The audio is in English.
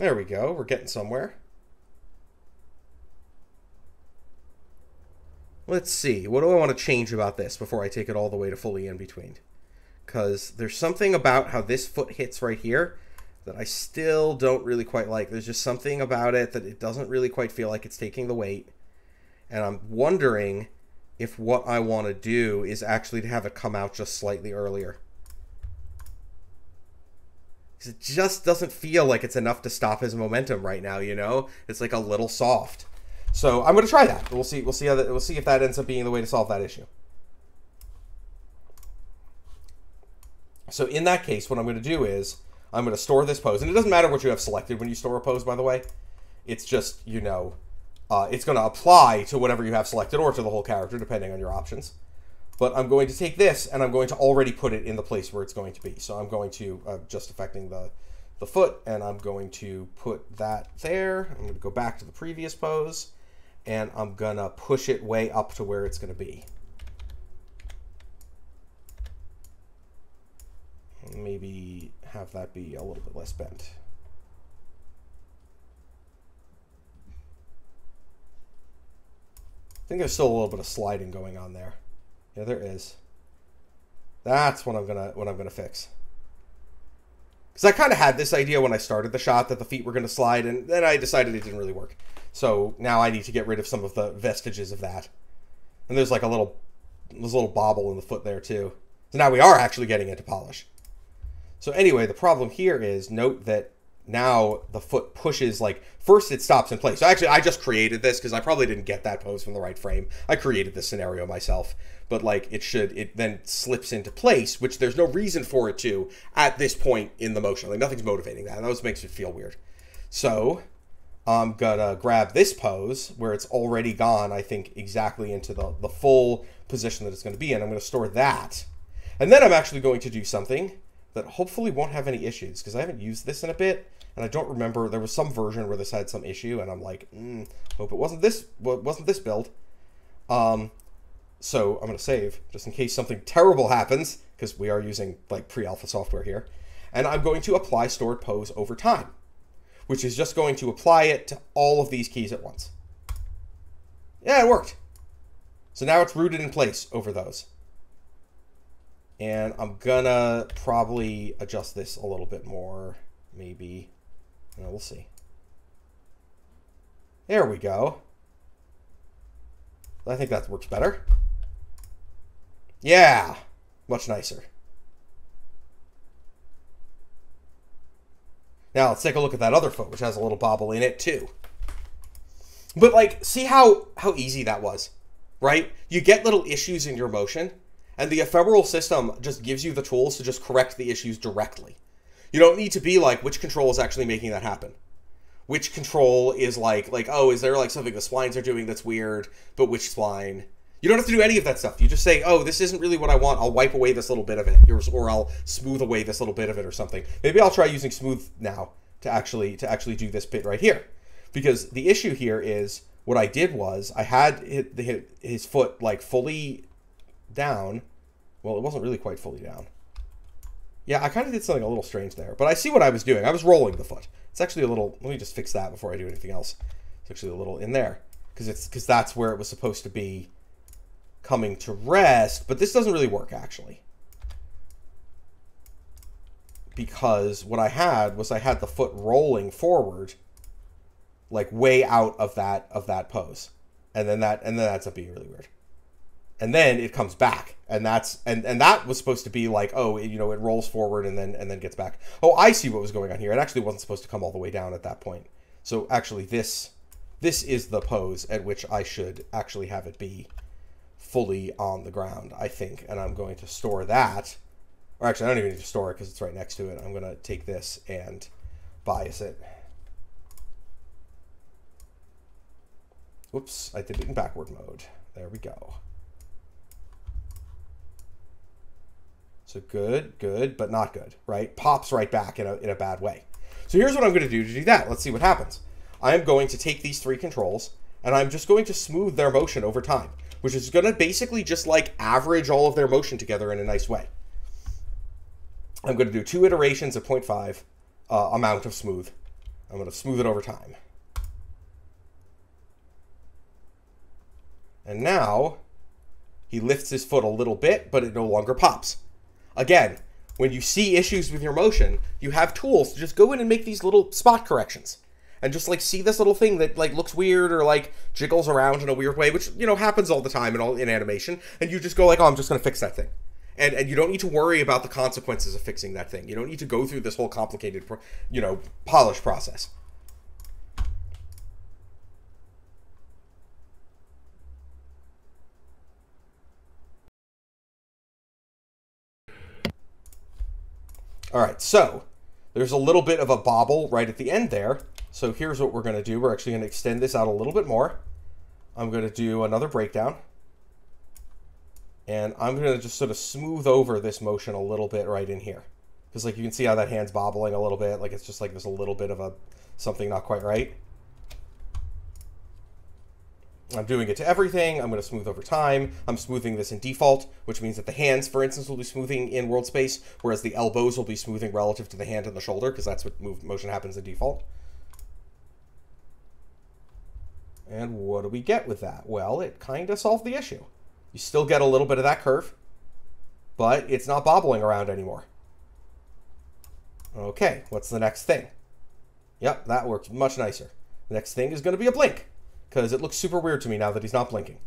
There we go. We're getting somewhere. Let's see. What do I want to change about this before I take it all the way to fully in between? Because there's something about how this foot hits right here that I still don't really quite like. There's just something about it that it doesn't really quite feel like it's taking the weight. And I'm wondering if what I want to do is actually to have it come out just slightly earlier. Because it just doesn't feel like it's enough to stop his momentum right now, you know? It's like a little soft. So I'm going to try that. We'll see. We'll see how. We'll see if that ends up being the way to solve that issue. So in that case, what I'm going to do is I'm going to store this pose, and it doesn't matter what you have selected when you store a pose. By the way, it's just you know, uh, it's going to apply to whatever you have selected or to the whole character, depending on your options. But I'm going to take this and I'm going to already put it in the place where it's going to be. So I'm going to uh, just affecting the the foot, and I'm going to put that there. I'm going to go back to the previous pose and I'm gonna push it way up to where it's gonna be. Maybe have that be a little bit less bent. I think there's still a little bit of sliding going on there. Yeah, there is. That's what I'm gonna what I'm gonna fix. Because I kind of had this idea when I started the shot that the feet were gonna slide, and then I decided it didn't really work. So now I need to get rid of some of the vestiges of that. And there's like a little, there's a little bobble in the foot there too. So now we are actually getting into polish. So anyway, the problem here is note that now the foot pushes like first it stops in place. So actually I just created this because I probably didn't get that pose from the right frame. I created this scenario myself, but like it should it then slips into place, which there's no reason for it to at this point in the motion. Like nothing's motivating that. That just makes it feel weird. So I'm gonna grab this pose where it's already gone, I think, exactly into the, the full position that it's gonna be in. I'm gonna store that. And then I'm actually going to do something that hopefully won't have any issues because I haven't used this in a bit and I don't remember there was some version where this had some issue and I'm like, mm, hope it wasn't this wasn't this build. Um, so I'm gonna save just in case something terrible happens because we are using like pre-alpha software here, and I'm going to apply stored pose over time which is just going to apply it to all of these keys at once. Yeah, it worked. So now it's rooted in place over those. And I'm gonna probably adjust this a little bit more, maybe. we'll see. There we go. I think that works better. Yeah, much nicer. Now let's take a look at that other foot, which has a little bobble in it too. But like, see how how easy that was, right? You get little issues in your motion, and the ephemeral system just gives you the tools to just correct the issues directly. You don't need to be like, which control is actually making that happen? Which control is like, like, oh, is there like something the splines are doing that's weird, but which spline? You don't have to do any of that stuff. You just say, oh, this isn't really what I want. I'll wipe away this little bit of it, or I'll smooth away this little bit of it, or something. Maybe I'll try using smooth now to actually to actually do this bit right here, because the issue here is what I did was I had his foot like fully down. Well, it wasn't really quite fully down. Yeah, I kind of did something a little strange there, but I see what I was doing. I was rolling the foot. It's actually a little. Let me just fix that before I do anything else. It's actually a little in there because it's because that's where it was supposed to be coming to rest, but this doesn't really work actually. Because what I had was I had the foot rolling forward like way out of that of that pose. And then that and then that's up being really weird. And then it comes back. And that's and and that was supposed to be like, oh, you know, it rolls forward and then and then gets back. Oh, I see what was going on here. It actually wasn't supposed to come all the way down at that point. So actually this this is the pose at which I should actually have it be fully on the ground, I think. And I'm going to store that. Or actually, I don't even need to store it because it's right next to it. I'm going to take this and bias it. Whoops, I did it in backward mode. There we go. So good, good, but not good, right? Pops right back in a, in a bad way. So here's what I'm going to do to do that. Let's see what happens. I am going to take these three controls, and I'm just going to smooth their motion over time which is going to basically just like average all of their motion together in a nice way. I'm going to do two iterations of 0.5 uh, amount of smooth. I'm going to smooth it over time. And now he lifts his foot a little bit, but it no longer pops. Again, when you see issues with your motion, you have tools to just go in and make these little spot corrections. And just like see this little thing that like looks weird or like jiggles around in a weird way, which you know happens all the time in all in animation, and you just go like, "Oh, I'm just gonna fix that thing," and and you don't need to worry about the consequences of fixing that thing. You don't need to go through this whole complicated, you know, polish process. All right, so there's a little bit of a bobble right at the end there. So here's what we're going to do. We're actually going to extend this out a little bit more. I'm going to do another breakdown. And I'm going to just sort of smooth over this motion a little bit right in here. Because like you can see how that hand's bobbling a little bit. Like it's just like there's a little bit of a something not quite right. I'm doing it to everything. I'm going to smooth over time. I'm smoothing this in default, which means that the hands, for instance, will be smoothing in world space, whereas the elbows will be smoothing relative to the hand and the shoulder, because that's what move, motion happens in default. And what do we get with that? Well, it kind of solved the issue. You still get a little bit of that curve, but it's not bobbling around anymore. Okay, what's the next thing? Yep, that works much nicer. The next thing is going to be a blink because it looks super weird to me now that he's not blinking.